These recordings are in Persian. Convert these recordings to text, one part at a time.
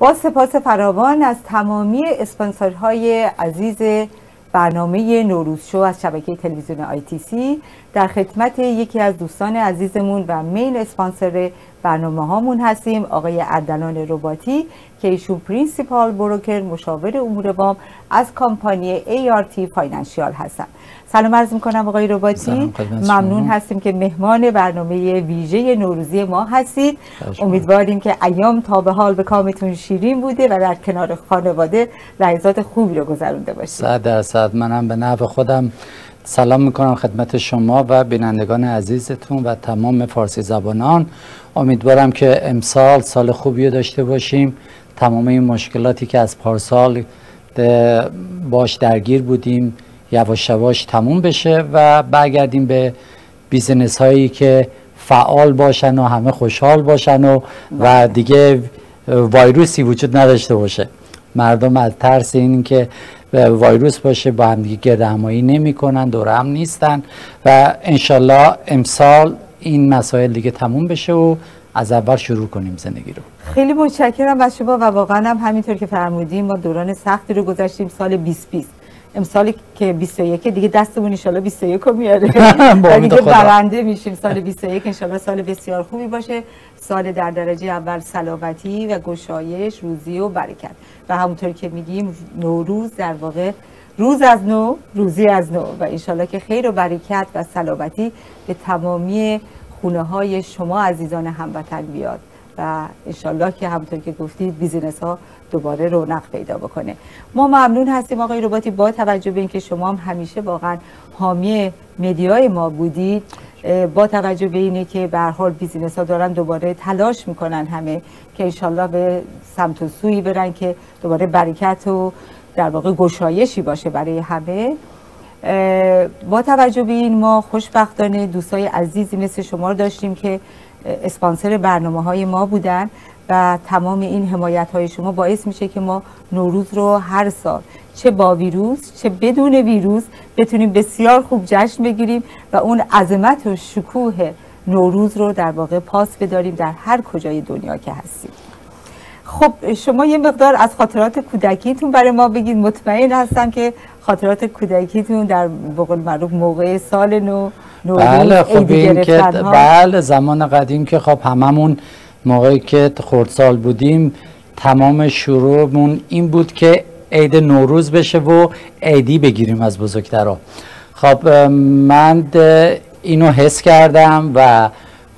با سپاس فراوان از تمامی اسپانسرهای عزیز برنامه نوروز شو از شبکه تلویزیون ITC. در خدمت یکی از دوستان عزیزمون و main sponsor برنامه هامون هستیم. آقای اردلان رباطی که ایشون principal broker مشاور امور وام از کمپانی ART Financial هستن. سلام عرض می‌کنم آقای رباطی ممنون هستیم که مهمان برنامه ویژه نوروزی ما هستید. امیدواریم که ایام تا به حال به کامتون شیرین بوده و در کنار خانواده لحظات خوبی رو گذرونده باشید. صد درصد. منم به نفع خودم سلام می‌کنم خدمت شما و بینندگان عزیزتون و تمام فارسی زبانان. امیدوارم که امسال سال خوبی داشته باشیم. تمام این مشکلاتی که از پارسال باش درگیر بودیم یواش یواش تموم بشه و برگردیم به business هایی که فعال باشن و همه خوشحال باشن و و دیگه وایروسی وجود نداشته باشه. مردم از ترس این که وایروس باشه با هم دیگه گرد همایی نمی کنن دور هم نیستن و انشالله امسال این مسائل دیگه تموم بشه و از اول شروع کنیم زندگی رو. خیلی متشکرم از شما و واقعا هم همینطور که فرمودیم ما دوران سختی رو گذاشتیم سال 2020 امسالی که 21 دیگه دستمون ان 21 رو میاره. دیگه برنده میشیم سال 21 ان سال بسیار خوبی باشه. سال در درجه اول سلامتی و گشایش روزی و برکت. و همونطور که میگیم نوروز در واقع روز از نو روزی از نو. و انشالله که خیر و برکت و سلامتی به تمامی خونه های شما عزیزان هموطن بیاد. و انشالله که همونطور که گفتید بیزینس ها دوباره رونق پیدا بکنه. ما ممنون هستیم آقای رباطی با توجه به اینکه شما هم همیشه واقعا حامی media ی ما بودید. با توجه به اینه که به حال business ها دارن دوباره تلاش می‌کنن همه که انشالله به سمت و سوی برن که دوباره برکت و در واقع گشایشی باشه برای همه. با توجه به این ما خوشبختانه دوستای عزیزی مثل شما رو داشتیم که اسپانسر برنامه های ما بودن و تمام این حمایت های شما باعث میشه که ما نوروز رو هر سال چه با ویروس چه بدون ویروس بتونیم بسیار خوب جشن بگیریم و اون عظمت و شکوه نوروز رو در واقع پاس بداریم در هر کجای دنیا که هستیم. خب شما یه مقدار از خاطرات کودکیتون برای ما بگید. مطمئن هستم که خاطرات کودکیتون در بقول معروف موقع سال نو بله خب این که بله زمان قدیم که خب هممون موقعی که خردسال بودیم تمام شروعمون این بود که عید نوروز بشه و عیدی بگیریم از بزرگترا. خب من اینو حس کردم و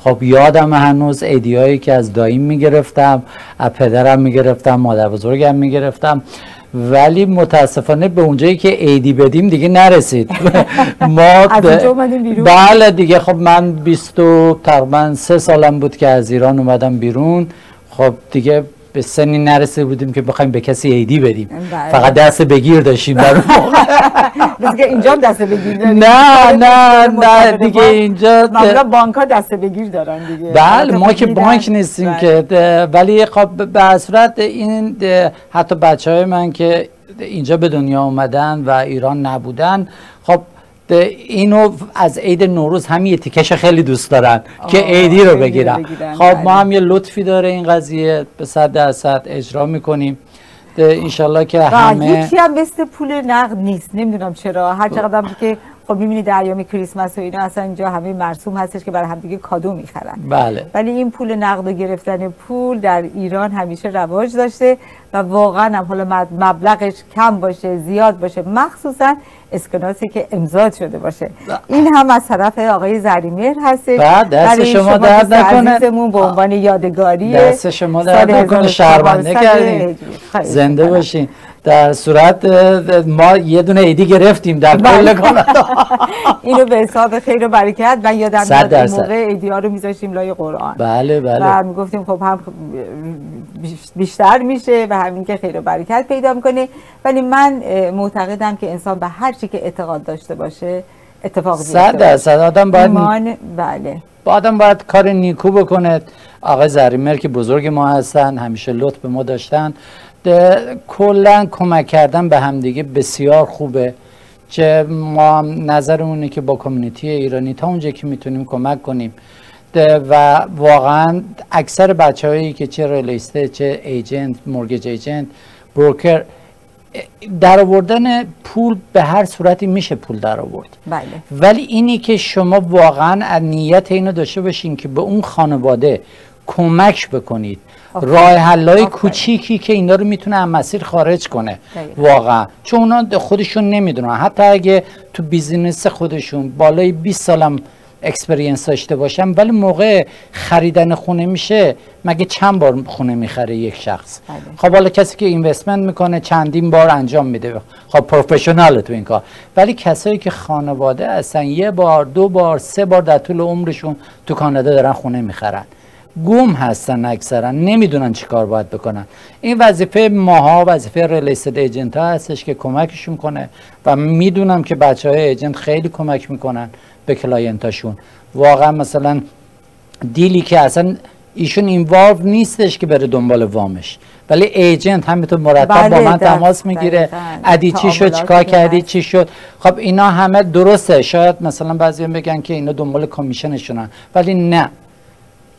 خب یادم هنوز هایی که از داییم می‌گرفتم از پدرم می‌گرفتم مادر بزرگم می‌گرفتم. ولی متاسفانه به اونجایی که عیدی بدیم دیگه نرسید. ما بله دیگه. خب من 20 تقریبا سه سالم بود که از ایران اومدم بیرون. خب دیگه به سنی نرسیده بودیم که بخوایم به کسی ایدی بدیم. بله. فقط دست بگیر داشتیم در دیگه اینجا دست بگیر داریم. نه نه نه دیگه اینجا معمولا بانک ها دست بگیر دارن دیگه. بله ما که بانک نیستیم بله. که ولی خب به صورت این حتی بچه های من که اینجا به دنیا اومدن و ایران نبودن خب اینو از عید نوروز هم یه تیکش خیلی دوست دارن که عیدی رو بگیرن. خب ما بله. هم یه لطفی داره این قضیه به صد درصد اجرا می‌کنیم. انشالله که همه یکی هم مثل پول نقد نیست؟ نمی‌دونم چرا. هر چقدر که خب می‌بینید در ایام کریسمس و اینا اصلا اینجا همه مرسوم هستش که برای همدیگه کادو می‌خرن. بله. ولی این پول نقد و گرفتن پول در ایران همیشه رواج داشته و واقعا هم حالا مبلغش کم باشه زیاد باشه مخصوصا اسکناسی که امضا شده باشه. این هم از طرف آقای زریمیر هستش. بعد دست شما درد نکنه. به عنوان یادگاری دست شما درد نکنه. شرمنده کردیم زنده باشین. در صورت ما یه دونه ایدی گرفتیم در کل بله. کانادا اینو به حساب خیر و برکت و یادم میاد این موقع ایدی ها رو میذاشتیم لای قرآن. بله بله. و می‌گفتیم خب هم بیشتر میشه و همین که خیر و برکت پیدا می‌کنه. ولی من معتقدم که انسان به هر چی که اعتقاد داشته باشه اتفاق صد درصد. آدم باید ایمان بله. آدم باید کار نیکو بکنه آقای زریمر که بزرگ ما هستن همیشه لطف به ما داشتن. کلا کمک کردن به همدیگه بسیار خوبه. چه ما نظرمونه که با کمیونیتی ایرانی تا اونجا که می‌تونیم کمک کنیم. و واقعا اکثر بچه هایی که چه ریلیسته چه ایجنت مورگج ایجنت بروکر در آوردن پول به هر صورتی میشه پول در آورد. بله. ولی اینی که شما واقعا نیت اینو داشته باشین که به اون خانواده کمک بکنید. راه حلای کوچیکی که اینا رو می‌تونه از مسیر خارج کنه. واقعا. چون اونا خودشون نمی‌دونن. حتی اگه تو business خودشون بالای 20 سالم experience داشته باشم ولی موقع خریدن خونه میشه مگه چند بار خونه می‌خره یک شخص؟ بله. خب حالا کسی که investment می‌کنه چندین بار انجام میده. خب professional تو این کار. ولی کسایی که خانواده هستن یه بار دو بار سه بار در طول عمرشون تو کانادا دارن خونه می‌خرن. گم هستن اکثرا نمی‌دونن چی کار باید بکنن. این وظیفه ماها وظیفه real estate agent ها هستش که کمکشون کنه و می‌دونم که بچه های agent خیلی کمک می‌کنن به client اشون واقعا مثلا deal ی که اصلا ایشون involve نیستش که بره دنبال وامش. ولی agent همینطور مرتب با بله، من تماس می‌گیره. اردی چی شد چیکار کردی چی شد؟ خب اینا همه درسته. شاید مثلا بعضی بگن که اینا دنبال commission شونن. ولی نه.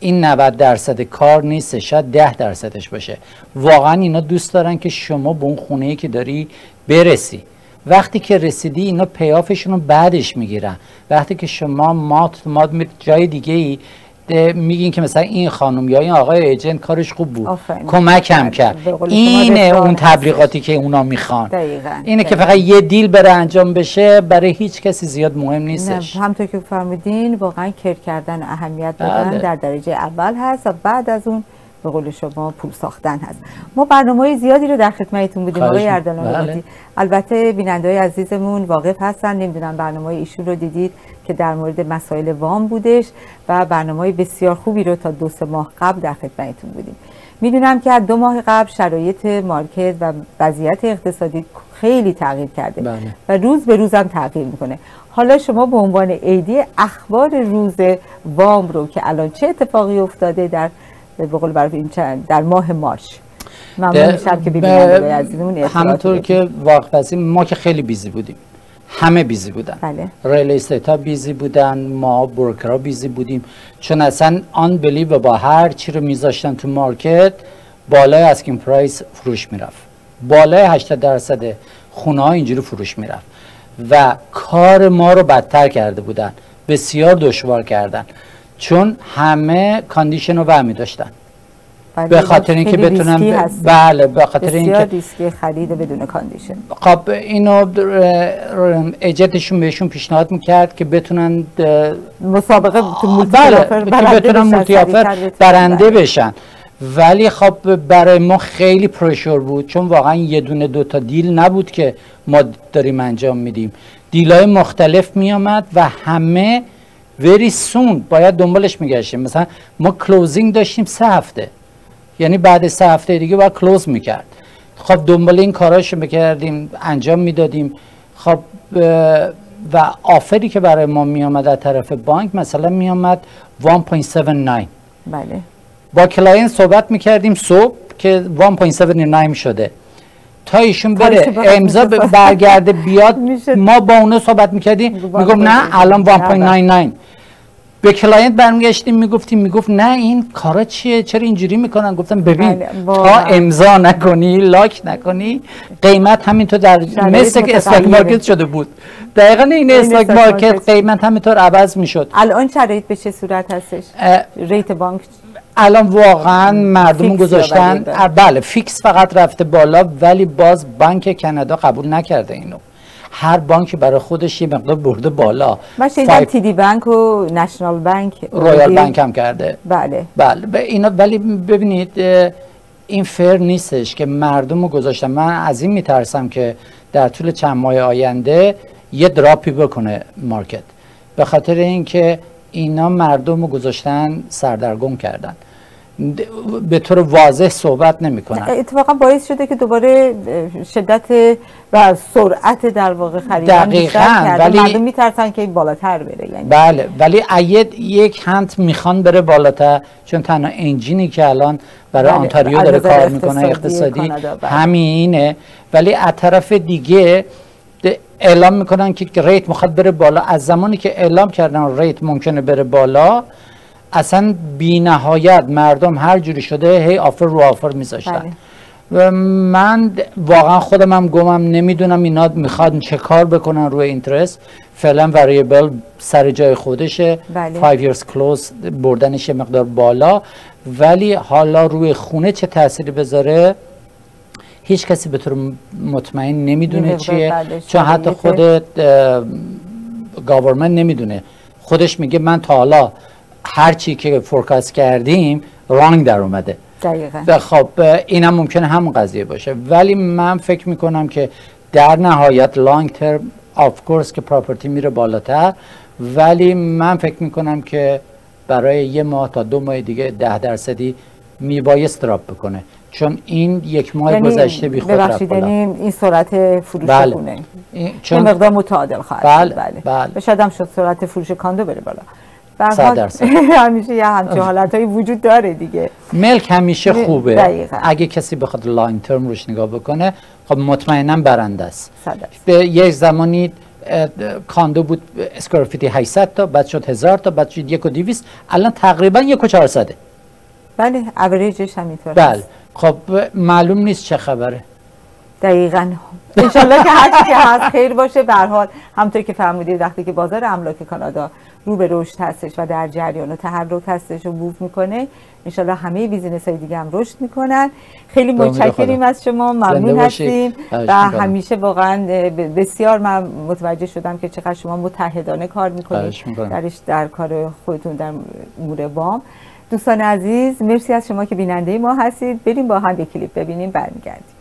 این 90 درصد کار نیست شاید 10 درصدش باشه. واقعا اینا دوست دارن که شما به اون خونه که داری برسی. وقتی که رسیدی اینا پیافشون رو بعدش می‌گیرن. وقتی که شما مات مات جای دیگه ای میگین که مثلا این خانم یا این آقای ایجنت کارش خوب بود. کمکم بله. کرد. اینه اون تبلیغاتی که اونا می‌خوان. اینه که فقط یه دیل بره انجام بشه برای هیچ کسی زیاد مهم نیستش. همطور که فرمودین واقعا کر کردن اهمیت دادن بله. در درجه اول هست و بعد از اون به قول شما پول ساختن هست. ما برنامه زیادی رو در خدمتتون بودیم آقای اردلان بله. البته بیننده های عزیزمون واقف هستن نمی‌دونم برنامه ایشون رو دیدید که در مورد مسائل وام بودش و برنامه بسیار خوبی رو تا دو سه ماه قبل در خدمتتون بودیم. می‌دونم که از دو ماه قبل شرایط مارکت و وضعیت اقتصادی خیلی تغییر کرده بله. و روز به روز هم تغییر می‌کنه. حالا شما به عنوان ایدی اخبار روز وام رو که الان چه اتفاقی افتاده در به قول این در ماه March. ممنون میشم که ببینم همونطور که واقع ما که خیلی busy بودیم. همه busy بودن. بله. real estate ها busy بودن ما ها busy بودیم. چون اصلا unbelievable هر چی رو میذاشتن تو market بالای asking price فروش می‌رفت. بالای 80 درصد خونه ها اینجوری فروش می‌رفت. و کار ما رو بدتر کرده بودن. بسیار دشوار کردن. چون همه condition رو برمی داشتن. بله، به خاطر اینکه بتونن بله به خاطر اینکه ریسکی خرید بدون condition. خب اینو اجتشون بهشون پیشنهاد می‌کرد که بتونن مسابقه بله که بتونن multi offer برنده بشن. ولی خب برای ما خیلی pressure بود چون واقعا یه دونه دوتا deal نبود که ما داریم انجام میدیم. deal ای مختلف میامد و همه very soon باید دنبالش میگشتیم. مثلا ما closing داشتیم سه هفته. یعنی بعد سه هفته دیگه باید close می‌کرد. خب دنبال این کاراشو می‌کردیم انجام می‌دادیم. خب و offer ی که برای ما میامد از طرف بانک مثلا میامد 1.79 بله. با client صحبت می‌کردیم صبح که 1.79 شده. تا ایشون بره امضا برگرده بیاد ما با اونو صحبت می‌کردیم. میگم نه الان 1.99 به client برمیگشتیم می‌گفتیم می‌گفت نه این کارا چیه؟ چرا اینجوری می‌کنن؟ گفتم ببین بله، تا امضا نکنی lock نکنی قیمت همینطور در مثل که stock market شده بود. دقیقا این stock market قیمت همینطور عوض می‌شد. الان شرایط به چه صورت هستش؟ rate بانک الان واقعا مردم گذاشتن. بله fix فقط رفته بالا ولی باز بانک کانادا قبول نکرده اینو. هر بانک برای خودش یه مقدار برده بالا. من شنیدم TD Bank و National Bank Royal Bank هم کرده. بله. بله اینا ولی ببینید این fair نیستش که مردم رو گذاشتن. من از این میترسم که در طول چند ماه آینده یه drop ی بکنه market. به خاطر اینکه اینا مردم رو گذاشتن سردرگم کردن به طور واضح صحبت نمی‌کنن اتفاقا باعث شده که دوباره شدت و سرعت در واقع خریدن دقیقاً ولی مردم میترسن که این بالاتر بره یعنی بله ولی اید یک هنت می‌خوان بره بالاتر چون تنها انجینی که الان برای بله. آنتاریو داره کار می‌کنه اقتصادی بله. همینه ولی از طرف دیگه اعلام می‌کنن که rate می‌خواد بره بالا. از زمانی که اعلام کردن rate ممکنه بره بالا اصلا بی نهایت مردم هر جوری شده هی offer رو offer میذاشتن. بله. و من واقعا خودم هم گمم نمی‌دونم اینا می‌خواد چه کار بکنن روی interest. فعلا variable سر جای خودشه. بله. 5 years closed بردنش مقدار بالا. ولی حالا روی خونه چه تأثیری بذاره؟ هیچ کسی به طور مطمئن نمی‌دونه یه چیه چون حتی خود government نمی‌دونه. خودش میگه من تا حالا هر چی که forecast کردیم wrong در اومده. دقیقا. و خب اینم ممکنه همون قضیه باشه. ولی من فکر می‌کنم که در نهایت long term of course که property میره بالاتر. ولی من فکر می‌کنم که برای یه ماه تا دو ماه دیگه ده درصدی میبایست drop بکنه. چون این یک ماه گذشته بی خود رفت. یعنی این سرعت فروش بله. یه چون مقدار متعادل خواهد بله، بله بله. و شاید هم شد سرعت فروش condo بره بالا صد. همیشه یه همچین حالتهایی وجود داره دیگه ملک همیشه خوبه دقیقاً. اگه کسی بخواد long term روش نگاه بکنه خب مطمئنا برنده است. به یک زمانی condo بود square feet ی 800 تا بعد شد 1000 تا بعد شد 1 و 200 الان تقریبا 1 و 400 بله اوریجش همینطور بله. خب معلوم نیست چه خبره. دقیقا. انشالله که هر چی که هست. خیر باشه. به هر حال همونطور که فرمودید وقتی که بازار املاک کانادا رو به رشد هستش و در جریان و تحرک هستش و move می‌کنه انشالله همه business های دیگه هم رشد می‌کنن. خیلی متشکریم. از شما. ممنون. هستیم. و. همیشه واقعا بسیار من متوجه شدم که چقدر شما متحدانه کار می‌کنید. درش در کار خودتون در امور وام. دوستان عزیز مرسی از شما که بیننده ما هستید. بریم با هم یک کلیپ ببینیم برمیگردیم.